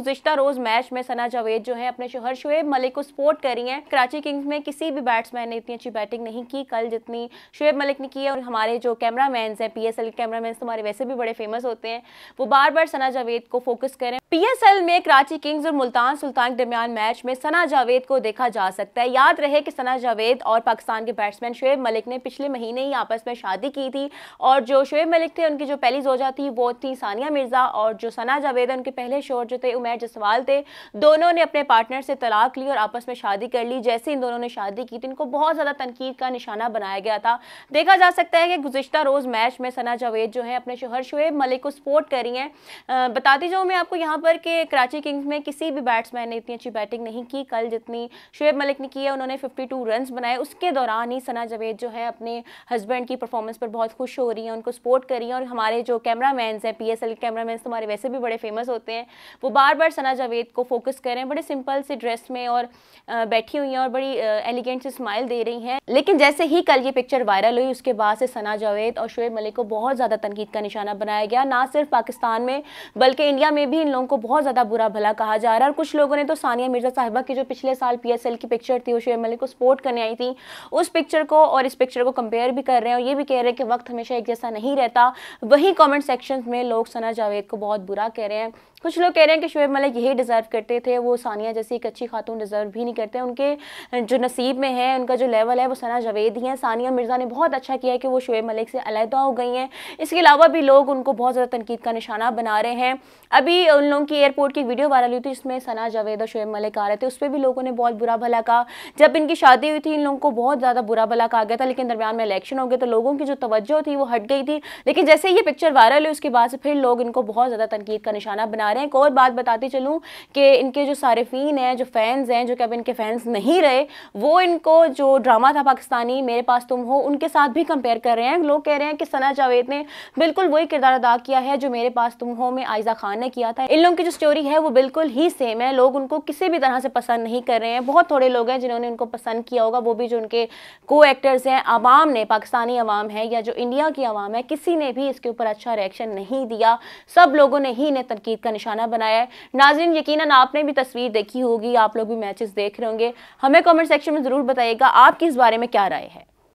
गुजश्ता रोज match में सना जावेद जो है अपने शोहर शुएब मलिक को सपोर्ट कर हैं। कराची किंग्स में किसी भी बैट्समैन ने इतनी अच्छी बैटिंग नहीं की। कल जितनी शुएब मलिक ने की है और हमारे जो कैमरा हैं P S L camera man हमारे वैसे भी बड़े फ़ेमस होते हैं। वो बार बार सना जावेद को फोकस करें। पी एस एल में कराची किंग्स और मुल्तान सुल्तान के दरमियान मैच में सना जावेद को देखा जा सकता है। याद रहे कि सना जावेद और पाकिस्तान के बैट्समैन शुएब मलिक ने पिछले महीने ही आपस में शादी की थी और जो शुएब मलिक थे, उनकी जो पहली जोजा थी, वो थी सानिया मिर्ज़ा और जो सना जावेद उनके पहले शोर जो थे उमेर जसवाल थे। दोनों ने अपने पार्टनर से तलाक ली और आपस में शादी कर ली। जैसे इन दोनों ने शादी की थी इनको बहुत ज़्यादा तनकीद का निशाना बनाया गया था। देखा जा सकता है कि गुजशत रोज़ मैच में सना जावेद जो है अपने शोहर शुएब मलिक को सपोर्ट कर हैं। बताती जाऊँ मैं आपको यहाँ पर कि कराची किंग्स में किसी भी बैट्समैन ने इतनी अच्छी बैटिंग नहीं की। कल जितनी शुएब मलिक ने की है, उन्होंने फिफ्टी टू रन बनाए। उसके दौरान ही सना जावेद जो है अपने हस्बैंड की परफॉर्मेंस पर बहुत खुश हो रही हैं, उनको सपोर्ट कर हैं। और हमारे जो कैमरा मैन हैं P S L camera man हमारे वैसे भी बड़े फ़ेमस होते हैं। वो बार बार सना जावेद को फोकस कर रहे हैं, बड़े सिंपल से ड्रेस में और बैठी हुई हैं और बड़ी एलिगेंट से स्माइल दे रही हैं। लेकिन जैसे ही कल ये पिक्चर वायरल हुई, उसके बाद से सना जावेद और शुएब मलिक को बहुत ज़्यादा तनकीद का निशाना बनाया गया। ना सिर्फ़ पाकिस्तान में, बल्कि इंडिया में भी इन लोगों को बहुत ज़्यादा बुरा भला कहा जा रहा है। और कुछ लोगों ने तो सानिया मिर्ज़ा साहिबा की जो पिछले साल PSL की पिक्चर थी, वो शुएब मलिक को सपोर्ट करने आई थी, उस पिक्चर को और इस पिक्चर को कंपेयर भी कर रहे हैं और ये भी कह रहे हैं कि वक्त हमेशा एक जैसा नहीं रहता। वही कॉमेंट सेक्शन में लोग सना जावेद को बहुत बुरा कह रहे हैं। कुछ लोग कह रहे हैं कि शुएब मलिक यही डिज़र्व करते थे, वो सानिया जैसी एक अच्छी खातून डिज़र्व भी नहीं करते। उनके, जो नसीब में है, उनका जो लेवल है, वो सना जावेद ही है। सानिया मिर्ज़ा ने बहुत अच्छा किया है कि वो शुएब मलिक से अलहदा हो गई हैं। इसके अलावा भी लोग उनको बहुत ज़्यादा तनकीद का निशाना बना रहे हैं। अभी उन लोगों की एयरपोर्ट की वीडियो वायरल हुई थी जिसमें सना जावेद और शुएब मलिक आ रहे थे। उस पर भी लोगों ने बहुत बुरा भला कहा। जब इनकी शादी हुई थी, इन लोगों को बहुत ज़्यादा बुरा भला कहा गया था, लेकिन दरमियान में इलेक्शन हो गया तो लोगों की जो तवज्जो थी, वो हट गई थी। लेकिन जैसे ये पिक्चर वायरल हुई, उसके बाद से फिर लोग इनको बहुत ज़्यादा तनकीद का निशाना बना रहे हैं। एक और बात बता बताती चलूँ कि इनके जो सारिफीन हैं, जो फैंस हैं, जो कि अब इनके फैंस नहीं रहे, वो इनको जो ड्रामा था पाकिस्तानी, मेरे पास तुम हो, उनके साथ भी कंपेयर कर रहे हैं। लोग कह रहे हैं कि सना जावेद ने बिल्कुल वही किरदार अदा किया है जो मेरे पास तुम हो, में आयजा खान ने किया था। इन लोगों की जो स्टोरी है, वो बिल्कुल ही सेम है। लोग उनको किसी भी तरह से पसंद नहीं कर रहे हैं। बहुत थोड़े लोग हैं जिन्होंने उनको पसंद किया होगा, वो भी जो उनके को एक्टर्स हैं, आवाम ने, पाकिस्तानी आवाम है या जो इंडिया की आवाम है, किसी ने भी इसके ऊपर अच्छा रिएक्शन नहीं दिया। सब लोगों ने ही इन्हें तनकीद का निशाना बनाया है। नाजरीन यकीन आपने भी तस्वीर देखी होगी, आप लोग भी मैचेस देख रहे होंगे। हमें कमेंट सेक्शन में ज़रूर बताइएगा, आपकी इस बारे में क्या राय है?